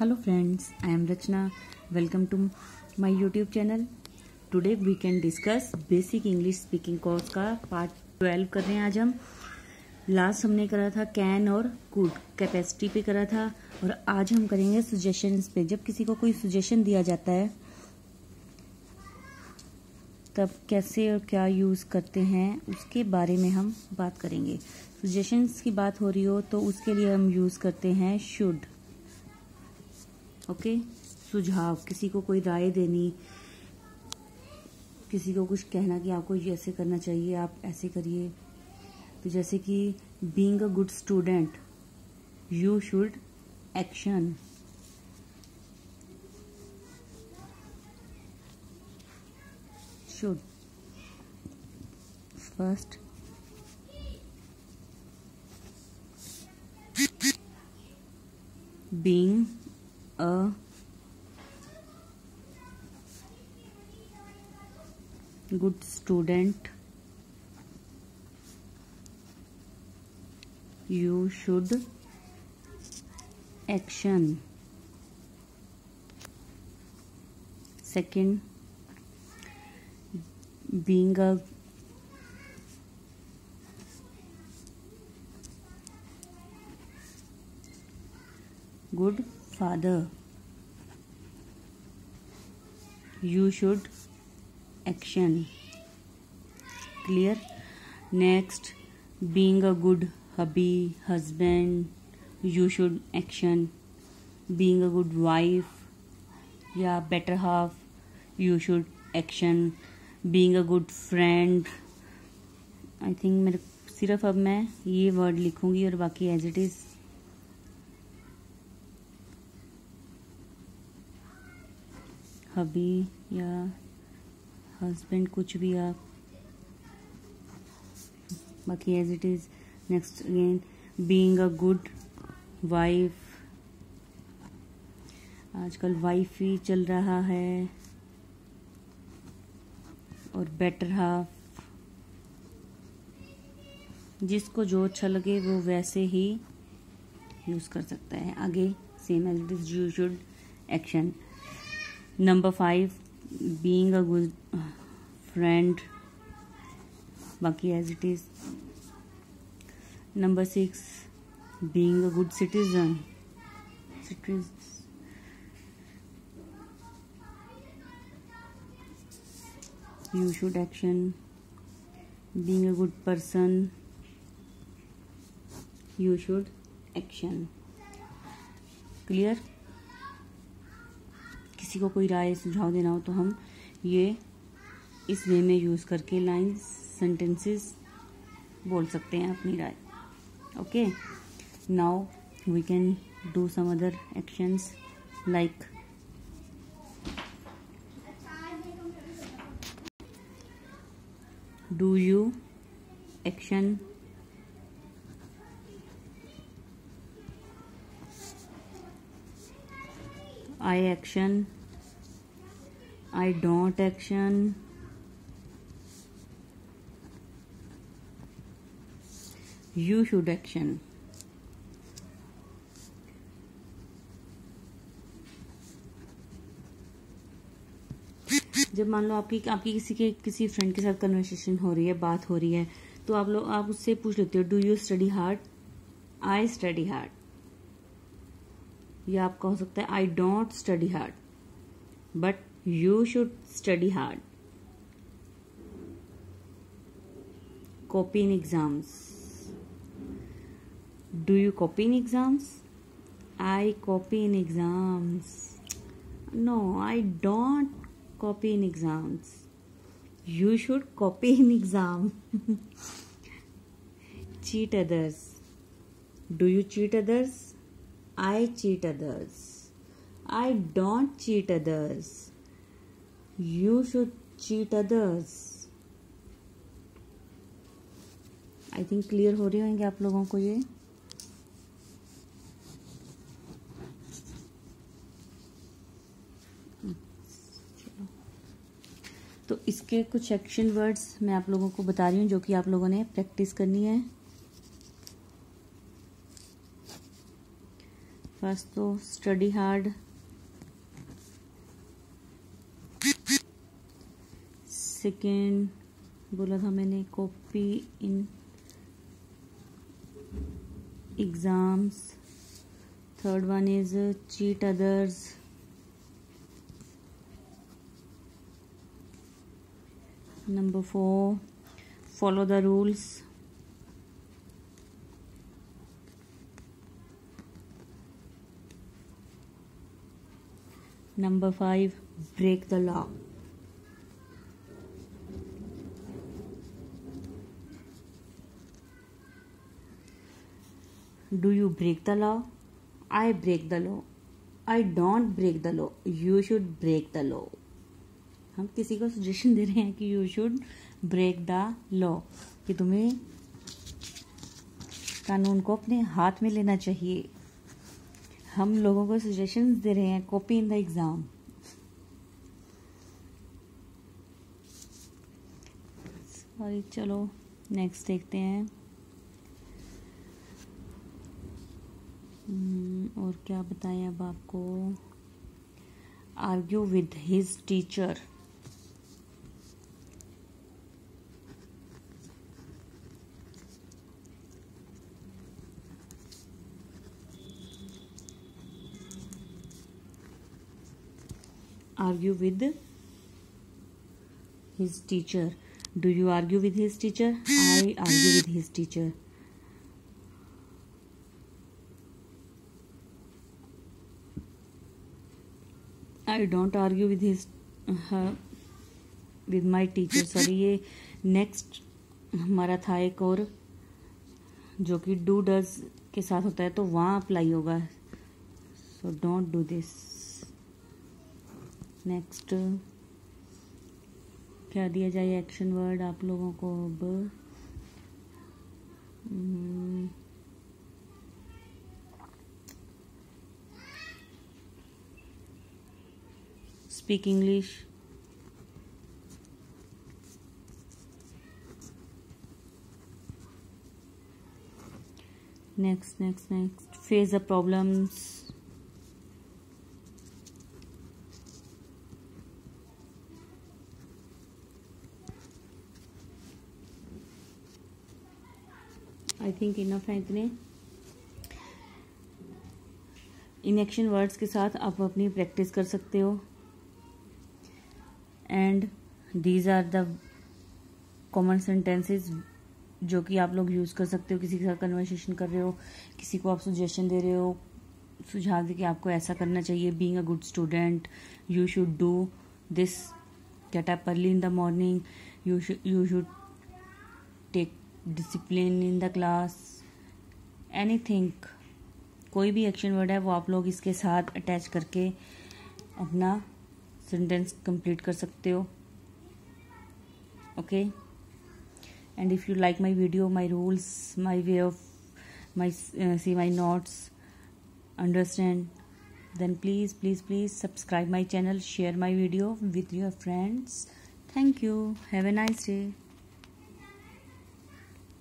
Hello friends, I am Rachna. Welcome to my YouTube channel. Today we can discuss basic English speaking course का part 12 कर रहे हैं आज हम। Last हमने करा था कैन और कुड कैपेसिटी पे करा था। और आज हम करेंगे सुजेशन पे। जब किसी को कोई सुजेशन दिया जाता है तब कैसे और क्या यूज़ करते हैं उसके बारे में हम बात करेंगे। सुजेशंस की बात हो रही हो तो उसके लिए हम यूज़ करते हैं शुड ओके सुझाव, किसी को कोई राय देनी, किसी को कुछ कहना कि आपको ये ऐसे करना चाहिए, आप ऐसे करिए। तो जैसे कि being a good student you should action should first being good student you should action. Second being a good father you should action clear next being a good hubby husband you should action being a good wife या better half you should action being a good friend I think मेरे सिर्फ़ अब मैं ये word लिखूँगी और बाकी as it is हबी या हस्बैंड कुछ भी आप। बाकी as it is next again being a good wife आजकल वाइफ ही चल रहा है। और बेटर हाफ़ जिसको जो अच्छा लगे, वो वैसे ही यूज़ कर सकता है। आगे same as it is you should action number five being a good uh, friend baki as it is. Number 6 being a good citizen. Citizens. You should action. Being a good person you should action. Clear? किसी को कोई राय, सुझाव देना हो तो हम ये इस वे में यूज़ करके लाइन सेंटेंसेस बोल सकते हैं अपनी राय। Okay now we can do some other actions like do you action I action I don't action you should action. जब मान लो आपकी आपकी किसी के, किसी फ्रेंड के साथ कन्वर्सेशन हो रही है, बात हो रही है तो आप लोग, आप उससे पूछ लेते हो do you study hard I study hard या आपका हो सकता है I don't study hard but you should study hard copy in exams do you copy in exams I copy in exams no I don't copy in exams you should copy in exam cheat others do you cheat others I cheat others. I don't cheat others. You should cheat others. I think clear हो रहे होंगे आप लोगों को ये तो इसके कुछ एक्शन वर्ड्स मैं आप लोगों को बता रही हूँ जो कि आप लोगों ने प्रैक्टिस करनी है फ़र्स्ट तो स्टडी हार्ड सेकेंड बोला था मैंने copy in exams third one is cheat others number 4 follow the rules. Number five break the law do you break the law I break the law I don't break the law you should break the law हम किसी को suggestion दे रहे हैं कि you should break the law कि तुम्हें कानून को अपने हाथ में लेना चाहिए। हम लोगों को सजेशन दे रहे हैं copy in the exam sorry चलो नेक्स्ट देखते हैं. हम्म, और क्या बताएँ अब आपको? Argue with his teacher argue with his teacher do you argue with his teacher i argue with his teacher i don't argue with his uh, with my teacher sorry ये नेक्स्ट हमारा था एक और जो कि डू डज के साथ होता है तो वहाँ अप्लाई होगा so don't do this next क्या दिया जाए एक्शन वर्ड आप लोगों को अब? Speak English next next next face the problems I think enough है इतने। इन एक्शन वर्ड्स के साथ आप अपनी प्रैक्टिस कर सकते हो। And these are the common sentences जो कि आप लोग यूज़ कर सकते हो। किसी के साथ कन्वर्सेशन कर रहे हो, किसी को आप सजेशन दे रहे हो, सुझाव दे कि आपको ऐसा करना चाहिए being a good student you should do this get up early in the morning you should take discipline in the class anything कोई भी एक्शन वर्ड है, वो आप लोग इसके साथ अटैच करके अपना सेंटेंस कंप्लीट कर सकते हो। Okay and if you like my video my rules my way of my see my notes understand then please please please subscribe my channel, share my video with your friends. Thank you. Have a nice day.